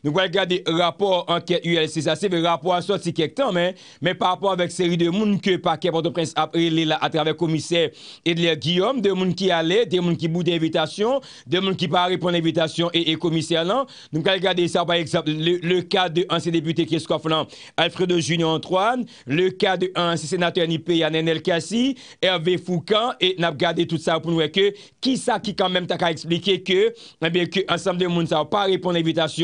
Nou kwa gade rapor anket ULC sa se ve rapor an sot si kek tan men men pa rapor avek seri de moun ke pa ke Port-au-Prince apre li la atrave komiser Edler Guillaume, de moun ki ale de moun ki bout de evitasyon de moun ki pa repon evitasyon e komiser lan nou kwa gade sa par exemple le ka de anse depute ki eskof lan Alfredo Junior Antoine le ka de anse senateur nipe Yanen El Kassi Hervé Foucan e nap gade tout sa pou nou weke ki sa ki kanmem ta ka explike ke ansam de moun sa pa repon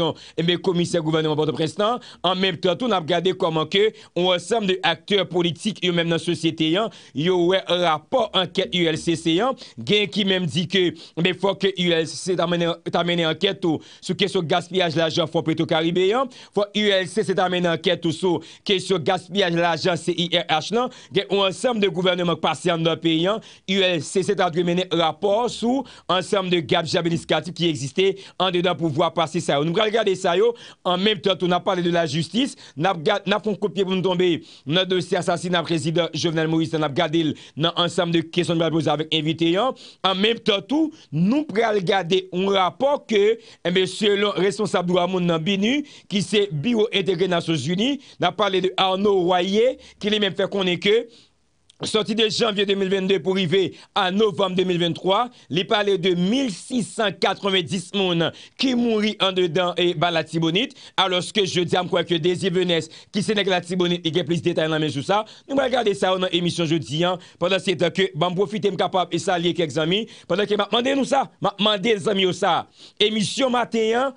nomination mais eh commissaire gouvernement Port-au-Prince en même temps on a regardé comment que on ensemble de acteurs politiques et même dans la société y ouais rapport enquête ULCC gain qui même dit que eh mais faut que ULCC t'a mené enquête sur question gaspillage l'argent fonds pétro-caribéen faut ULCC t'a mené enquête sur question gaspillage l'argent CIRH là. On ensemble de gouvernement passé en notre pays ULCC t'a dû mener rapport sur ensemble de gaps administratifs qui existaient en dedans pour pouvoir passer ça. Nous gade sa yo, an menm tot ou na pale de la justis, nap fon kopye pou nou tombe, nan dosi asasina prezident Jovenel Moïse, nap gade nan ansam de kesyon nou apose avèk invite yon, an menm tot ou, nou pral gade un rapor ke, ebe selon responsable Douamoun nan Binu, ki se Biro Integre Nasos Uni, nap pale de Arnaud Royer, ki li menm fè konen ke, Soti de janvye 2022 pou rive a novem 2023, li pale de 1690 moun ki mouri an dedan e ba la tibonit, aloske je di am kwa ke dezi venes ki se nek la tibonit e gen plis detay nan men sou sa, nou mwen gade sa ou nan emisyon je di an, pandan se te ke ban profite m kapap e sa liye kek zami, pandan ke ma mande nou sa, ma mande zami ou sa, emisyon maten, are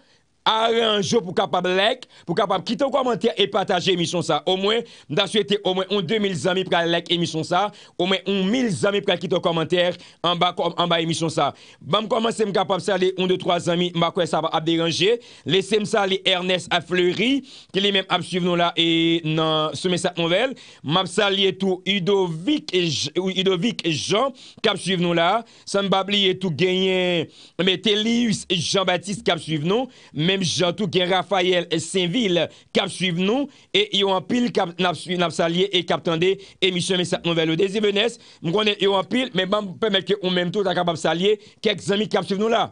arrange pour capable like, pour capable quitter un commentaire et partager émission ça. Au moins, m'a souhaité au moins 2000 amis pour like émission ça, au moins 1000 amis pour quitter un commentaire en bas en bas émission ça. Bam commencer me capable saluer 1 2 3 amis, m'a quoi ça va déranger. Laissez me saluer Ernest Affleury qui lui même à suivre nous là et dans ce message nouvelle. M'a saluer tout Udovic et Udovic Jean qui suivre nous là. Ça m'a oublier tout gagner mais Télius Jean-Baptiste qui suivre nous. Même suiv nou. Mem jantou gen Rafael Saint-Ville kap suiv nou e yon apil kap nap salye e kap tende emisyon men sa nouvel ou dezi venes mwen konen yon apil men ban pwemet ke ou menm tout akap ap salye kek zami kap suiv nou la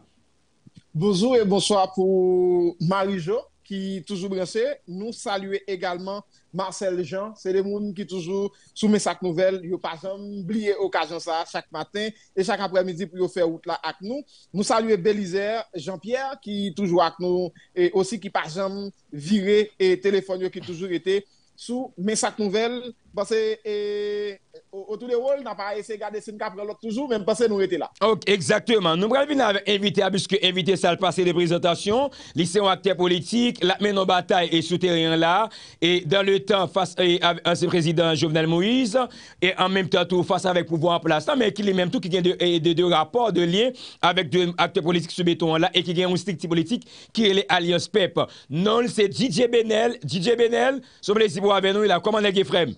Bouzou e bonsoir pou Marijo ki toujou brase nou salye egalman Marcel Jean, se de moun ki toujou soume sak nouvel, yo pa jom bliye okajon sa chak matin e chak apremidi pou yo fe out la ak nou nou salye Belizer, Jean-Pierre ki toujou ak nou, e osi ki pa jom vire, e telefon yo ki toujou ete soume sak nouvel Pase, o tou de wol, nan pa ese gade sin kap relok toujou, men pase nou ete la. Ok, ekzakteman. Nou mwen vin avè invite abiske invite sal pase de prezentasyon, lise yon akter politik, la men nou batay e souterien la, e dan le tan fase an se prezident Jovenel Moïse, e an menm tatou fase avèk pouvo an plastan, men ki li menm tou ki gen de rapor, de lien, avèk de akter politik soubeton la, e ki gen yon stikti politik ki le alios pep. Non, se DJ Benel, DJ Benel, soube le zibo avè nou, la komane ge frem.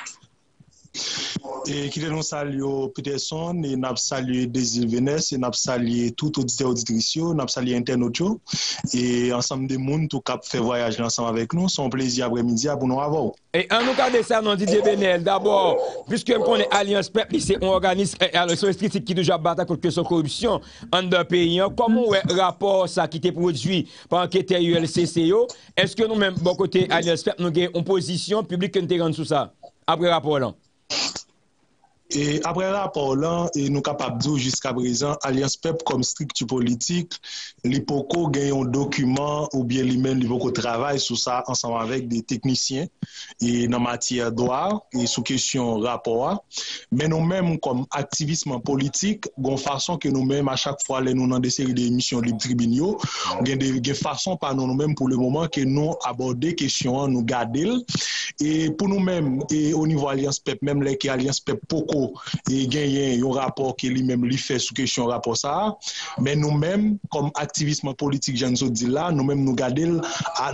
E kite nou salyo Peterson, e nap salye Desil Venes, e nap salye tout audite auditrisyo, nap salye internotyo, e ansam de moun tou kap fe voyaj lansam avek nou, son plezi apre midi apou nou avou. E an nou kade sa nan Didier Venel, d'abor, piske m konen Alliance Pep, li se on organis, alon son estritik ki douja bata kote son korupsyon an da peyen, komon wè rapor sa ki te prodwi pa ankete ULCCO, eske nou men bon kote Alliance Pep nou gen yon posisyon publik kwen te rande sou sa apre rapor lan? E apre rapor lan, e nou kapap djou jiska prezan, alians pep kom striktu politik, li poko genyon dokumen ou bien li men li poko travay sou sa ansanm avek de teknisyen e nan matia doar e sou kesyon rapor. Men nou men kom aktivisman politik, gon fason ke nou men a chak fwa le nou nan de seri de emisyon li tribinyo, gen, gen fason pa nou nou men pou le mouman ke nou aborde kesyon an nou gadel. E pou nou men, e o nivou alians pep, men le ki alians pep poko yo e genyen yon rapor ke li mèm li fè sou kesyon rapor sa, men nou mèm, kom aktivisme politik jan sou di la, nou mèm nou gade l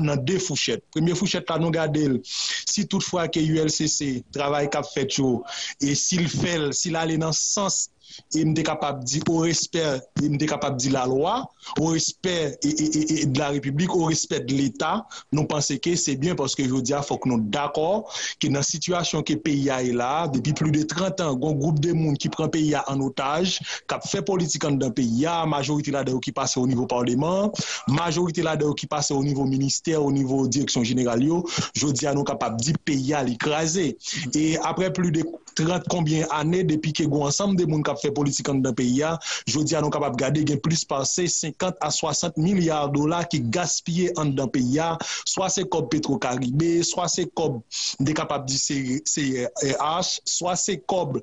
nan de fouchet. Premye fouchet la nou gade l, si toutfwa ke ULCC travay kap fèt yo, e si l fèl, si l alè nan sens mde kapab di ou respect, mde kapab di la lwa, ou respect e, e, e, de la republik, ou respect de l'Etat, nou panse ke se bien paske yo diya fok nou d'akor ki nan situasyon ke PIA e la, depi plu de 30 an, goun goup de moun ki pren PIA an otaj, kap fe politik an dan PIA, majorite la de ou ki pase ou nivou parleman, majorite la de ou ki pase ou nivou minister, ou nivou direksyon general yo, yo diya nou kapab di PIA li kreze. E apre plu de 30 konbyen ane, depi ke goun ansam de moun kap kap fè politik an dan peyi ya, jodi an nou kapap gade gen plus pase 50 a 60 milyar dola ki gaspye an dan peyi ya, swa se kop Petro Karibé, swa se kop de kapap di CRH, swa se kop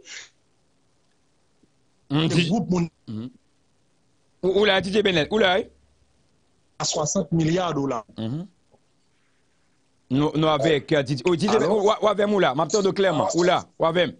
de group moun. Ou la, DJ Benet, ou la? A 60 milyar dola. Nou avek, euh, ou avem ou la, mapte ou do klerman, ou la, ou avem.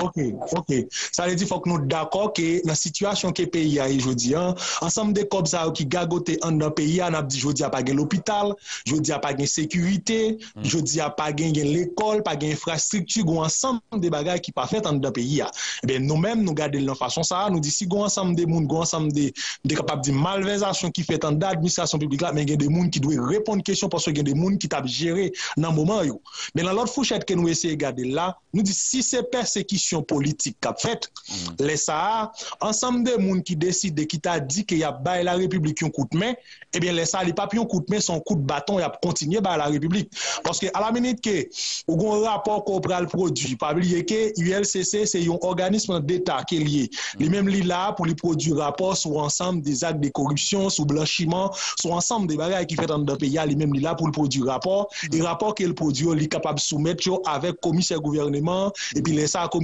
Ok, ok. Sa le di fok nou d'akor ke nan situasyon ke peyi a e jodi an, ansam de kob sa ou ki gagote an nan peyi an ap di jodi a pa gen l'opital, jodi a pa gen sekurite, jodi a pa gen gen l'ekol, pa gen infrastriktu, goun ansam de bagay ki pa fet an nan peyi a. Ebe nou men nou gade l'an fason sa, nou di si goun ansam de moun, goun ansam de kapap di malvezasyon ki fet an da administrasyon publik la, men gen de moun ki dwe repon kèsyon paswe gen de moun ki tap jere nan mouman yo. Men lan lot fouchet ke nou esye gade la, nou di si se persekisyon politik kap fet, lè sa ansam de moun ki deside ki ta di ke ya bay la republik yon koutmen ebyen lè sa li pap yon koutmen son kout baton ya kontinye bay la republik paske ala menit ke ou gon rapor ko pral produ, pabliye ke ULCC se yon organisme d'Etat ke liye, li menm li la pou li produ rapor sou ansam de zak de korupsyon, sou blanchiman sou ansam de bagay ki fet an de peya li menm li la pou li produ rapor, e rapor ke li produ li kapab soumet yo avek komisè gouvernement, epi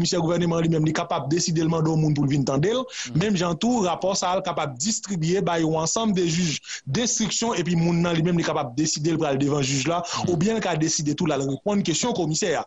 lè sa komisè se gouvernement li mèm li kapap desidelman do moun pou l'vin tendel, mèm jantou rapor sa al kapap distribye bay ou ansam de juj destriksyon epi moun nan li mèm li kapap desidel pral devan juj la ou bien ka deside tout la repon kèsyon komisè ya.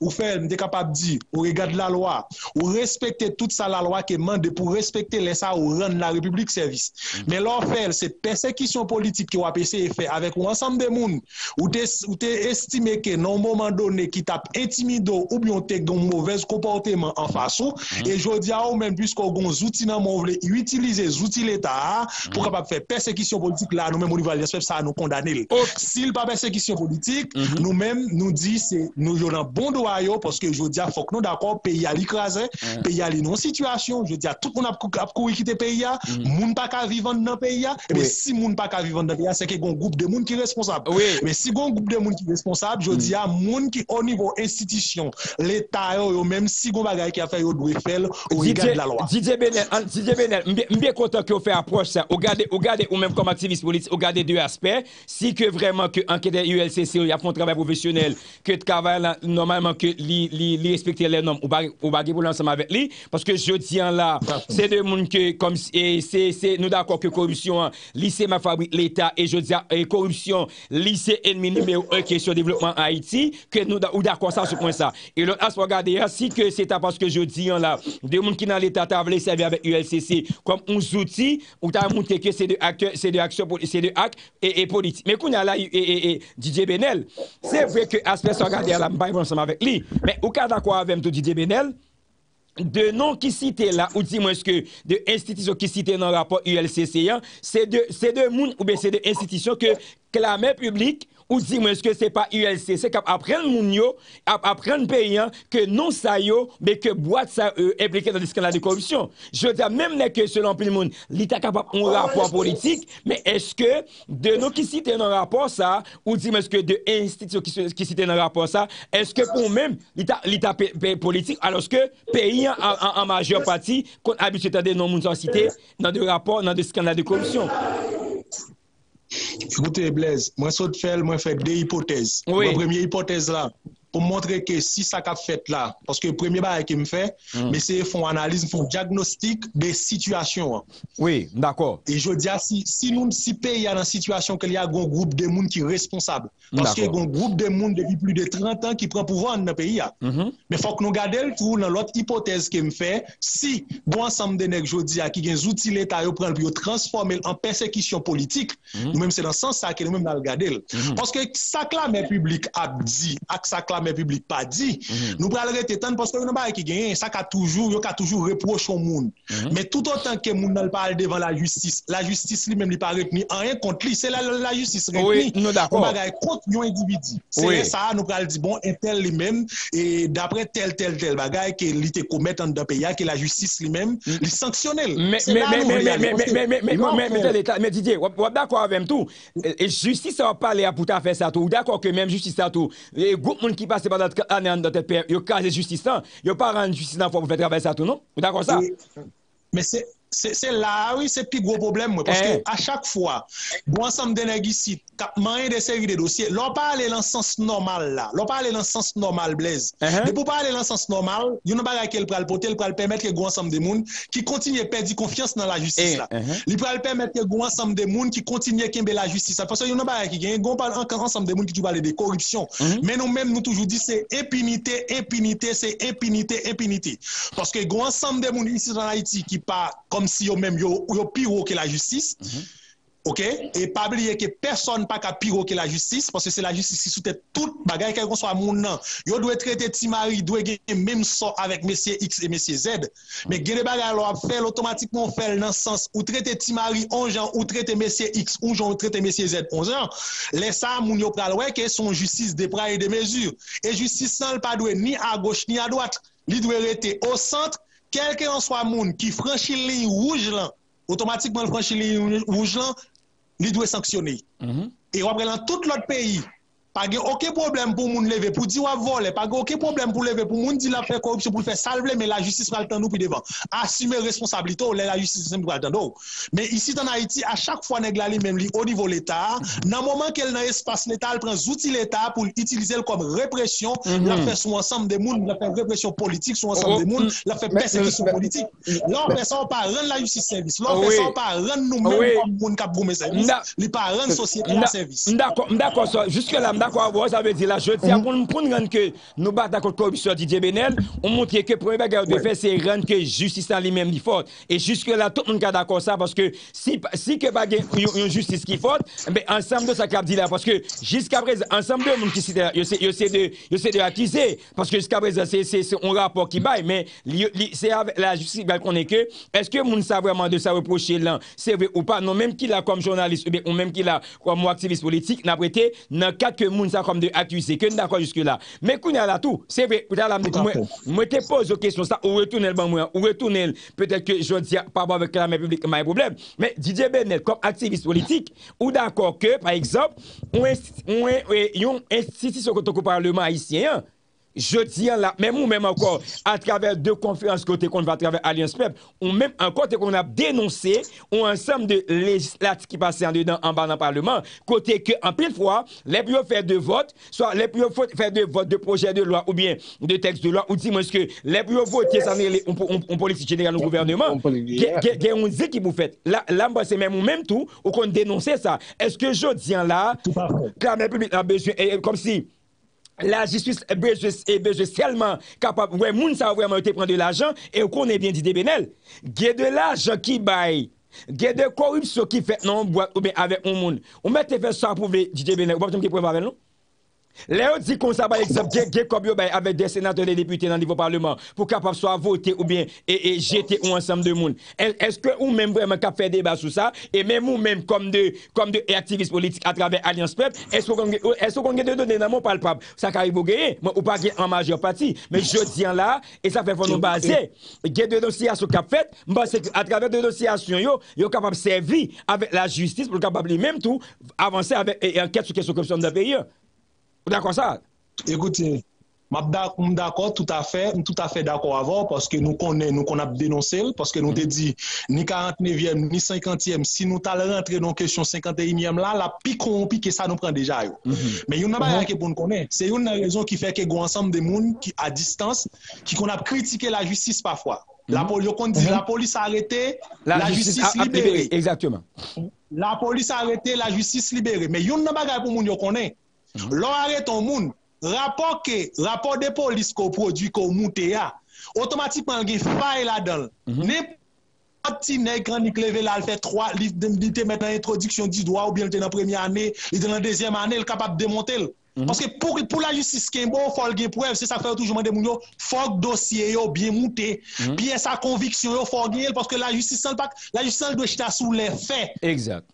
Ou fait, m'te capable dit, ou regarde la loi, ou respecter toute ça la loi qui demande pour respecter les ça ou rendre la République service. Mm -hmm. Mais l'on fait, c'est persécution politique qui a essayé fait avec un ensemble de monde, ou t'es, ou t'es estimé que non moment donné qui tape intimido ou bien t'es un mauvais comportement en face mm -hmm. et je dis à ou même puisqu'on gon outils nan mon vle, utiliser outils l'État pour capable faire persécution politique là, nous même au niveau de ça nous condamner. S'il pas persécution politique, nous même nous dit c'est nous y a un bon droit a yo poske jodi a fok nou d'akor peyi a li krasen, peyi a li non situasyon jodi a tout moun ap kou wikite peyi a moun pa ka vivan nan peyi a ebe si moun pa ka vivan nan peyi a seke goun goup de moun ki responsab. Me si goun goup de moun ki responsab, jodi a moun ki o nivou institisyon l'Etat yo menm si goun bagay ki a fè yo dwe fèl ou yi gade la loa. DJ Benel, mbe kontan ki yo fè aproche sa, ou gade ou menm kom aktivist politik, ou gade dwe asper, si ke vreman ke ankede ULCC ou ya fon trabè profesyonel, ke tkavè normalman ke li respekte lè nom ou bagay pou lansam avè li, paske jodi an la, se de moun ke nou d'akor ke korupsyon lise ma fabri l'Etat, e jodi an korupsyon lise enmini me ou kèsyon devlopman Haiti, ke nou d'akor sa sou pon sa. E lò as wagade si ke se ta paske je di an la de moun ki nan l'Etat ta vle serve avè ULCC kom un zouti ou ta moun teke se de ak e politik. Me koun ya la DJ Benel, se vwe ke aspe sa gade a la mbay bronsan avèk li. Me ou ka da kwa avèm DJ Benel de non ki site la ou di mwen eske de institisyon ki site nan rapor ULCC se de moun ou be se de institisyon ke klamè publik Ou di mwen eske se pa ULC, se kap apren moun yo, peyen, ke non sa yo, be ke boat sa yo implike nan diskanal de korupsyon. Je di a, menm ne ke selon moun, li ta kap ap un rapor politik, men eske de nou ki site nan rapor sa, ou di mwen eske de institusyon ki site nan rapor sa, eske pou menm li ta politik, aloske peyen an major pati kon abit se tade nan moun san site nan de rapor nan diskanal de korupsyon. Foute Blaise, mwen sot fel mwen fek de hipotez. Mwen premye hipotez la. pou montre ke si sa kap fet la, paske premye ba eke m fe, mm. me se fon analiz, fon diagnostik de situasyon an. Oui, d'akor. E je di a si, si nou si pe ya nan situasyon ke li a gon group de moun ki responsable, paske gon group de moun depi plu de 30 an ki pren pouvan nan peyi ya. Mm -hmm. Me fok nou gade l tou nan lot hipotez ke m fe, si bon ansam de nek je di mm-hmm. mm-hmm. a ki gen zouti leta yo pren yo transforme l an persekisyon politik, mm -hmm. nou menm se nan sans sa ke nou menm nan gade l. -hmm. Paske sak la men publik ap di, ak sak la Mm-hmm. Mm-hmm. la men publik pa di, mm -hmm. nou pral rete tan poske yon ba e ki genyen, sa ka toujou, yo ka toujou reprochon moun. Mm -hmm. Men tout otan ke moun nan pal devan la justis, la justis li men li pa reteni, an yon kont li, se la, la justis reteni, oui, yon bagay kont yon individi. Se oui. sa nou pral di bon, entel li men, e dapre tel tel tel bagay ke li te komet an da peya, ke la justis li men, li sanksyonel. Men, Didier, wap d'akwa avèm tou, justice wap pale apouta fè sa tou, ou d'akwa ke mèm justice sa tou, goup moun ki pase pa anè an dan tèt pè, yo kaze justice sa, yo pa ran justice nan fò pou fè travè sa tou, non? Ou d'akwa sa? Men se... Se la, oui, se pi gwo problem mwen. Paske a chak fwa, gwa ansam dene manye de seri de dosye, lò pa ale lan sens normal la. Lò pa ale lan sens normal, Blaise. De pou pa ale lan sens normal, yon nan bagay ke l pral pote, l pral pemet ke gwa ansam de moun ki kontinye perdi konfians nan la justis la. Li pral pemet ke gwa ansam de moun ki kontinye kembe la justis la. Paske yon nan bagay ki gen, gwa ansam de moun ki tou pale de korupsyon. Men nou men nou toujou di se impinite, impinite, se impinite, impinite. Paske gwa ansam de moun isi nan Haiti ki pa kom si yo mèm yo piro ke la justis, ok, e pabliye ke person pa ka piro ke la justis, parce se la justis ki soute tout bagay ke kon so a moun nan, yo dwe trete ti mari, dwe gen mèm so avèk mesye X et mesye Z, de bagay lo ap fèl, otomatikman fèl nan sens, ou trete ti mari onjan, ou trete mesye X ou trete mesye Z onjan, lè sa moun yo pral wè ke son justis de pra et de mezur, e justis san l pa dwe ni a goch ni a doat, li dwe rete o sant, kelke an swa moun ki franshi li wouj lan, otomatikman franshi li wouj lan, li dwe sanksyone. E wapre lan tout lot peyi, pa gen okè problem pou moun leve, pou di wap vole, pa gen okè problem pou leve, pou moun di la fè korupsyon pou l fè salve, men la justis pral tan nou pi devan. Asime responsabilito, lè la justis pral tan nou. Men isi tan Haiti, a chak fwa neg la li men li o nivou l'Etat, nan moman ke l nan espas l'Etat, l pren zouti l'Etat pou l'utilize l kom represyon, la fè sou ansam de moun, la fè represyon politik sou ansam de moun, la fè persekisyon politik. Lò fè san pa ren la justis servis, lò fè san pa ren nou men moun kap goume servis, li pa ren sosyete la servis. Kwa wò, sa ve di la joti, apoun mpoun ren ke nou bat akot korupsyon Didier Benel, ou mwontye ke preme bagay ou de fe, se ren ke justice an li menm li fote. E juske la, tout moun ka d'akot sa, paske si ke bagay yon justice ki fote, be ansam de sa kap di la, paske jiska prez, ansam de ki si de, de akize, paske jiska prez, se on rapor ki bay, men se la justice bel konen ke, eske moun sa vreman de sa reproche lan, se ve ou pa, non menm ki la kom jounalist, ou menm ki la kom aktivist politik, nan prete, nan kat ke moun kom de akuse, ke nou d'akwa juske la. Men koun ya la tou, se ve, mwen te pose o kesyon sa, ou retounel ban mwen, ou retounel, petet ke joun diya, pa bo avek la man yon problem, men Didier Bennett, kom aktivist politik, ou d'akwa ke, par exemple, yon institisyon koto ko parleman haisyen, Je diyan la, mèm ou mèm ankor, a traver de konferans kote kon va traver Alliance Pep, ou mèm ankor te kon ap denonsè, ou ansam de legislat ki pase an de dan an ban nan parlement, kote ke an pil fwa, lèp yo fè de vot, so lèp yo fè de vot de projè de loi, ou bien de tekst de loi, ou di mwenske, lèp yo vot ki sanè on politik jenè an nou gouvernement, yon zi ki pou fèt. La mba se mèm ou mèm tou, ou kon denonsè sa. Eske je diyan la, klamè publik nan bezwen, kom si, la justice eh est besoin eh seulement capable. Ouais moun ça vraiment te prendre de l'argent et on connaît bien dit Benel. Gè de l'argent qui baille. Gè de corruption qui fait non boîte ou bien avec un monde. On mette faire ça pour dit Benel. Ou pas qui prendre avec nous nou? Le ou di kon sa ba eksept, gen kob yo bay avek de senatè de deputè nan nivou parlement pou kapap so a vote ou bien e jete ou ansam de moun. Eske ou menm vremen kap fè deba sou sa e menm ou menm kom de aktivist politik a travè Alliance Pep esko kon gen de donè nan moun palpab sa karibou geye, ou pa gen an major pati men je diyan la, e sa fè fon nou bazè, gen de dosyasyon kap fèt mba se a travè de dosyasyon yo yo kapap servi avek la justis pou kapap li menm tou avansè avek e anket sou kesyon komsyon da yo. D'akon sa? Ekouti, m d'akon tout a fè, m tout a fè d'akon avon, paske nou konen, nou kon ap denonsel, paske nou te di, ni 49e, ni 50e, si nou tal rentre non kesyon 51e la, la pi kon pi ke sa nou pren deja yo. Men yon nan ba yake pou nou konen, se yon nan rezon ki fè ke gwa ansam de moun ki a distans, ki kon ap kritike la justis pafwa. La polis a arete, la justis libere. La polis a arete, la justis libere. Men yon nan ba yake pou moun yo konen, Lò arè ton moun, rapor ke, rapor de polis ko prodwi ko moutè ya, otomatikman gen fay la don. Ne pati ne ekran ni kleve la, l fè 3, li te met nan introdiksyon di doa ou bien l te nan premi anè, li te nan dezyem anè, l kapap demonte l. Paske pou la justis ken bo, fol gen pou ev, se sa fè toujouman de moun yo, fok dosye yo, bien moutè, piye sa konviksyon yo, fok gen el, paske la justis san pak, la justis san dwe chita sou le fè. Exact.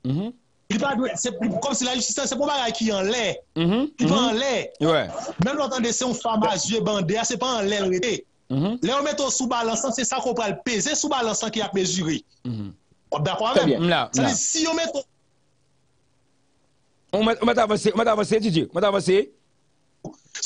Kom si la justistan, se pou bagay ki an lè. Mhm, ki pa an mhm. lè. Mèm l'entende se yon fama zye bandè, se pa an lè lè. Mhm. Lè yon mette sou balansan, se sa kon pral peze sou balansan ki ak mejuri. Wap d'akwa mèm? Sa li si yon mette... On mette avansè, on mette avansè, Didier, On mette avansè.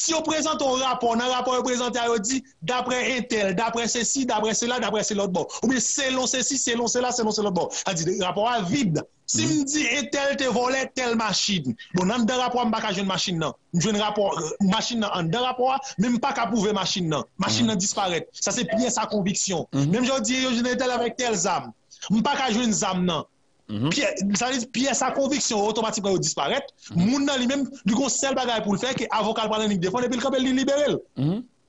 Si on présente un rapport, dans le rapport on présente, on dit d'après un tel, d'après ceci, d'après cela, d'après l'autre bon. Ou bien selon ceci, selon cela, selon l'autre bon. On dit le rapport est vide. Si me dit un tel te volé telle machine, bon, dans le rapport, je ne pas une machine non. Je un rapport, machine en deux rapport, même pas qu'à prouver machine non. Machine non disparaît. Ça c'est bien sa conviction. Même je dis, je ne tel avec telle âme. Je pas qu'à jouer une âme non. Mhm. piye sa konviksyon otomatikman yo disparet, mhm. moun nan li men li kon sel bagay pou l fè ki avokal panen nik defon epi l kapel li liberel.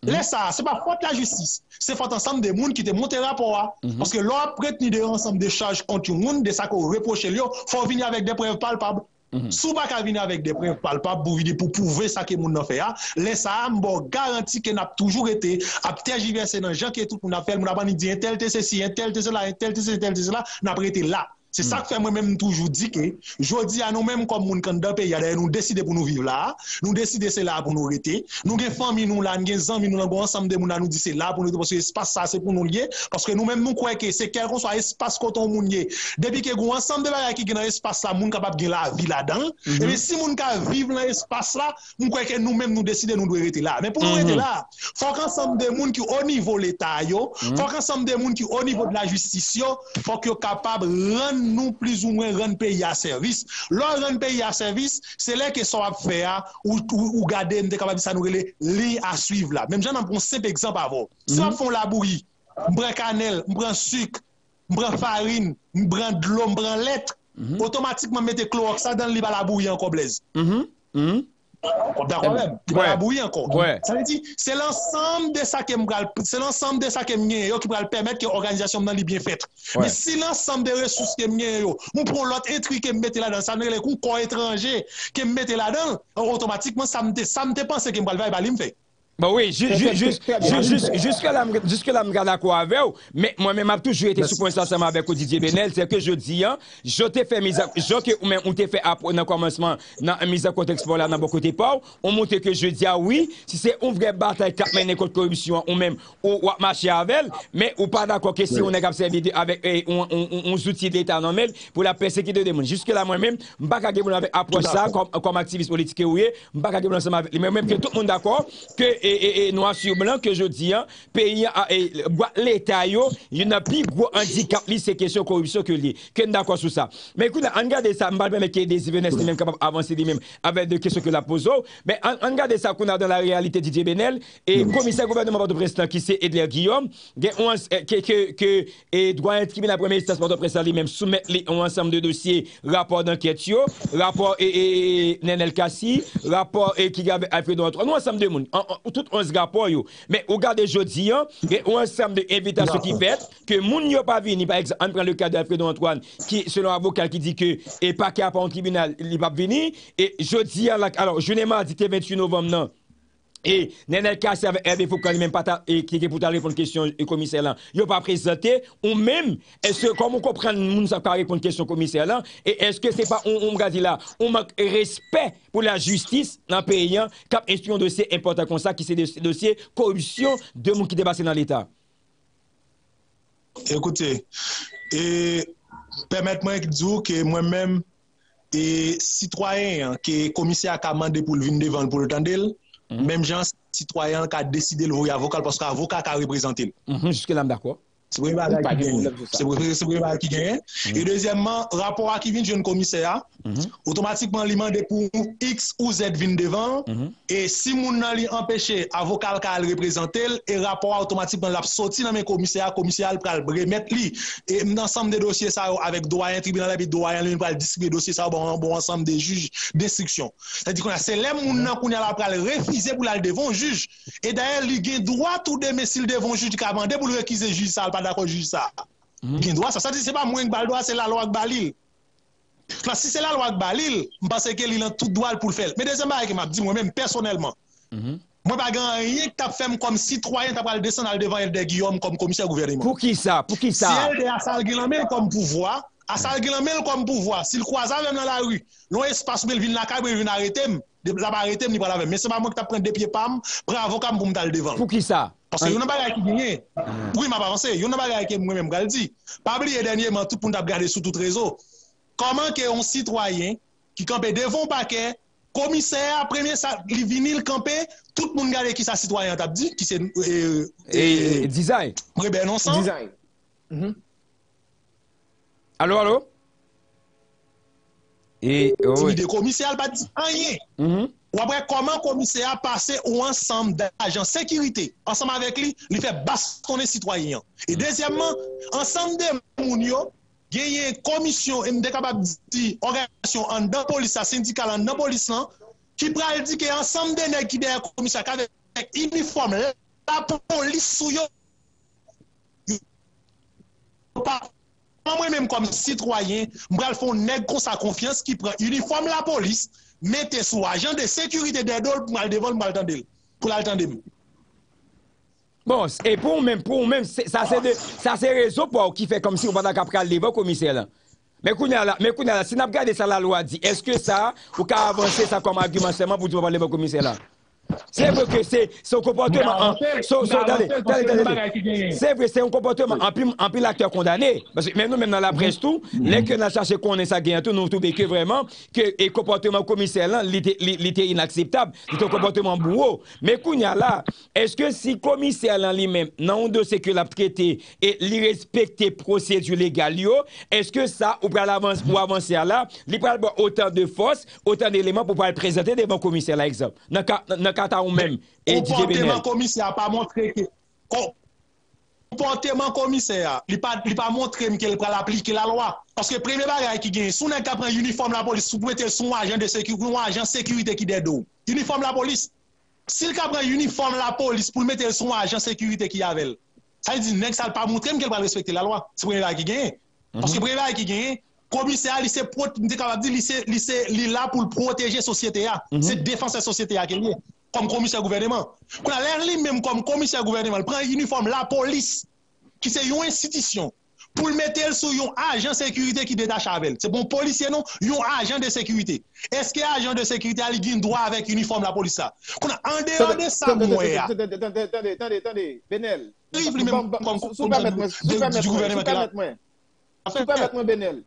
Lè sa, se pa fote la jistis, se fote ansam de moun ki te monte rapor a, mhm. paske lò apret ni de ansam de chaj konti moun, de sa ko reproche li yo, fò vini avèk de prev palpab. Mm -hmm. Sou bak avine avèk de prev palpab pou vide pou pouve sa ke moun nan fè ya, lè sa ambo garanti ke nap toujou ete, ap terjiverse nan jan ke tout moun ap fèl, moun ap anik di entel te se si, entel te se la, entel te se, entel te se la, nap rete la. Se sa k fè mwen mèm toujou di ke, jodi an nou mèm kom moun kanda pe yade, nou deside pou nou vive la, nou deside se la pou nou rete, nou gen fami nou la, gen zan mi nou la, gwa ansam de moun la nou di se la pou nou rete, paske espas sa se pou nou liye, paske nou mèm nou kweke, se kel kon so a espas koton moun debi ke gwa ansam de bagay ki gen a espas la, moun kapap gen la vi la dan, ebe si moun ka vive la espas la, moun kweke nou mèm nou deside nou dwe rete la. Men pou nou rete la, fòk ansam de moun ki o nivou l'Etat yo, fòk ansam de moun ki o nivou de la justis yo, fòk yo kapab ren nou plis ou mwen ren peyi a servis. Lò ren peyi a servis, se lè ke so ap fè a, ou gade mte kapab sa nou rele li a suiv la. Mèm jan nan pon sep ekzamp avò. Se ap fon laboui, mbren kanel, mbren suk, mbren farin, mbren dlo, mbren let, otomatikman mette klorok sa dan li ba laboui an koblez. C'est l'ensemble de ça qui c'est l'ensemble de ça qui qui va permettre que l'organisation dans bien faite. Mais si l'ensemble des ressources qui on prend l'autre truc qui mettre là-dedans ça ne les corps étranger qui mettre là-dedans automatiquement ça me ça me pense me fait Ba oui, juske la mga d'akwa avew, mwen men ap toujou ete sou konsensan avek ou Didier Benel, se ke je di, jote fe mizak, jote ou men ou te fe ap nan komanseman nan mizak kontek spola nan bokote pou, ou mwote ke je di a oui, si se ou vre batay katmen ekot korupsyon ou men ou wak machi avel, men ou pa d'akwa ke si ou neg ap servide avek ou zouti d'Etat nan men pou la persekite de moun. Juske la mwen men, mbak age moun avek apwa sa kom aktivist politike ou ye, mbak age moun anseman avek, mwen men ke tout moun d'akwa, ke e nou asyo blan ke jodi an, peyi an, l'Etat yo, yon api gwo handikap li se kesyon korupsyon ke li. Ken da kwa sou sa. Men kou nan, an gade sa, mbalbe men ke desi venes li men kapap avansi li men, avek de kesyon ke la pozo, men an gade sa kou nan dan la realite Didier Benel, e komisè gouvernement Porto Prestan ki se Edler Guillaume, gen ou ans, ke, ke, ke, e dwa intribi nan premè istas Porto Prestan li men, soumet li ou ansam de dosye, rapor d'anket yo, rapor e, e, Nenel Kassi, rapor e ki gave Alfredo Antoine, nou ansam de moun, tout ans rapport yo. Mais au garde jeudi, il y a un ensemble d'invitations qui fait que moun yo pas vini, par exemple, on prend le cas d'Alfredo Antoine, qui, selon avocat, qui dit que, et pas qu'il a pas un tribunal, il pas venu, et jeudi, alors, je n'ai pas dit 28 novembre, non, Et Nenel Kassi avec Hervé Foucault, même pas et, qui était pour répondre à la question du commissaire là. Il pas présenté, ou même, est-ce que, comment comprend, nous ne savons pas répondre à la question commissaire là, et est-ce que c'est pas, on, on dit là, on manque respect pour la justice dans le pays, hein, cap instruit un dossier important comme ça, qui c'est des dossiers corruption de monde qui dépasse dans l'État? Écoutez, et permettez-moi de dire que moi-même, et citoyen, hein, qui est commissaire a commander pour le vin devant pour le tandel, tendre Mèm jan sitwayan ka deside l voy avokal paske avokal ka reprezente l. Juske lam d'akwa? Se pou yon bagay ki genye. E dezyèmman, rapor akivin jen Mm -hmm. Otomatikman li mande pou X ou Z vin devan mm -hmm. E si moun nan li empeshe avokal ka al reprezentel E rapor otomatikman la soti nan men komisyar Komisyar pral bremet li E mnansam de dosye sa yo avek doyen tribunal Epi doyen li pral distribye dosye sa yo Bon, bon ansam de juj destriksyon Sa di kon a se lem moun nan koun ya la pral refize pou la devon juj E daye li gen droit ou de mesil devon juj Di ka mande pou le rekize juj sa Al pa dako juj sa mm -hmm. Gen droit sa, sa di se pa mwen gbal doa se la lo ak balil La, si se la lwa ak ba li, mpase ke li lan tout doal pou mm-hmm. l fel. Me dezem ba ek map di mwen men personelman. Mm -hmm. Mwen pa gan yon tap fem kom sitroyen tap al desen al devan el de Guillaume kom komisyen gouvernement. Pou ki sa? Pou ki sa? Si el de asal gilanmen kom pouvoi, asal gilanmen kom pouvoi, si l kwa zan men nan la ru, lon espas mwen vin lakay mwen vin aretem, la ba aretem ni pala ven. Men se pa mwen ki tap pren depye pam, pre avokam pou mwen tal devan. Pou ki sa? Paske ah. yon nan bagay ki genye, pou yon nan bagay ki mwen men mwen gal di. Pabli e denye man tout pou mwen tap gade sou tout rezo. koman ke yon sitwayen ki kampe devon pake, komiser, premye sa, li vinil kampe, tout moun gade ki sa sitwayen tap di, ki se... E, e, e dizay. Mrebe non san? Dizay. Mm -hmm. Alo, alo? E, owe. Oh, de komiser al pa di anye. Mm -hmm. Ou apre, koman komiser a pase ou ansam d'ajan sekirite, ansam avek li, li fe bas konen sitwayen. E, dezyemman, ansam de moun yo, genye komisyon e mde kapab di orasyon an dan polis sa syndikal an dan polis lan, ki pral di ke ansam dene ki dey komisyon kade uniform la polis sou yo. Mwen menm kom sitroyen mbral fon neg kon sa konfians ki pran uniform la polis mette sou ajan de sekurite de dol mal devon mbral tendel pou Bon, et pour même, pour même, ça c'est de, ça c'est réseau pour qui fait comme si on va pas pral débat commissaire là. Mais kounya mais kounya si n'a regardé ça la loi dit, est-ce que ça ou qu'a avancer ça comme argument seulement pour dire pas débat commissaire là? Deva komisè lan? Se vre ke se, se ou komporteman an, se vre se ou komporteman an pi l'akteur kondane, men nou men nan la pres tou, lèk nan chache konen sa gen tou, nou toube ke vreman, ke e komporteman komisè lan, li te inakseptab, li te komporteman bou ou, men kounya la, eske si li men, nan ou de se ke la prete, e li respekte prosedu legal yo, eske sa ou avanse ou avanse la, li pral bo otan de fos, otan de eleman pou pral prezente devan komisè la, ekzop, nan ka kata ou mèm, et DJ Benel. Komportement komisè a pa montre ke, komportement komisè a, li pa montre mke l pral aplike la loa. Paske preme bagay ki gen, sou nen ka pren uniform la polis, sou pwete son ajan de sekurite, ou ajan sekurite ki dedo. Uniform la polis, sil ka pren uniform la polis, pou mette son ajan sekurite ki yavel. Sa yi di, nen sa l pa montre mke l pral respekte la loa. Se preme bagay ki gen. Paske preme bagay ki gen, komisè a li se, li la pou l proteje sosyete a. Se defanse sosyete a ke liye. kom komisyen gouvernement. Kou na lèr li mèm kom komisyen gouvernement, pren uniform la polis, ki se yon institisyon, pou l metel sou yon ajan sekurite ki detache avel. Se bon polisyen nou, yon ajan de sekurite. Eske ajan de sekurite a li gin doa avèk uniform la? Kou na ande ande sa mouè ya. Tande, tande, tande, tande, Benel. Sou pa mèt mwen. Sou pa mèt mwen. Sou pa mèt mwen, Benel.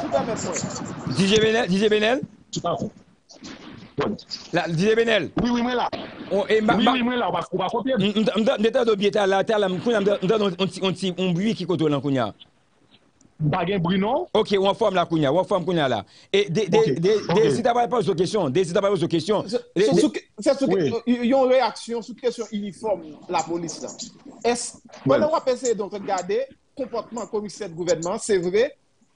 Sou pa mèt mwen. DJ Benel, DJ Benel? Sou pa mwen. Dije Benel Oui, oui, mwen la Oui, oui, mwen la, ou pa kopye Mdeta do bieta la, mdeta onti mbui ki koto lan kounya Bagen Bruno Ok, wafom la kounya, wafom kounya la E de si tabay pa ouzo kesyon De si tabay ouzo kesyon Yon reaksyon sou kesyon uniform la polis la Es, mwen wapese don te gade Komportman komisyen gouvernement Se vre,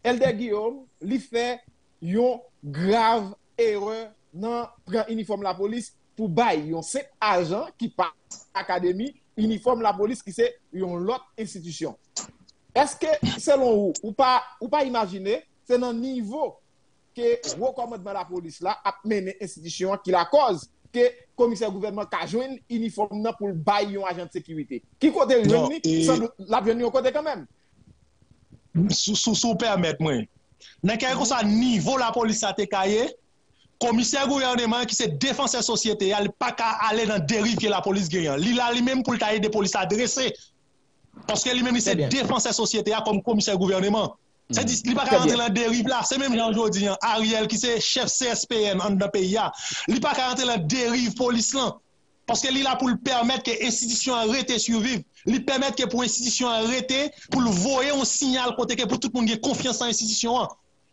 Elder Guillaume Li fe yon grav Erreur nan pren uniform la polis pou bay yon set ajan ki pa akademi, uniform la polis ki se yon lot institisyon. Eske, selon ou, ou pa imagine, se nan nivou ke wakomadman la polis la ap mene institisyon ki la koz ke komiser gouvernement ka jwen uniform nan pou bay yon ajan de sekirite. Ki kote yon ni, la ven yon kote kanmen. Sou sou permet mwen. Nan kaya kon sa nivou la polis sa te kaye, commissaire gouvernement qui se défend cette société, il pas qu'à aller dans dérive que la police gagne. Il a lui-même pour le taille de police adressé. Parce que lui-même, il se défend cette société comme commissaire gouvernement. Mm. C'est dit, il pas qu'à rentrer dans dérive là. C'est même aujourd'hui, Ariel qui est chef CSPN dans le pays, il pas qu'à rentrer dans dérive police là. Parce que il a pour le permettre que l'institution arrêtée survive. Il permettre que pour l'institution arrêtée, pour le voyer un signal côté que pour tout le monde ait confiance en l'institution.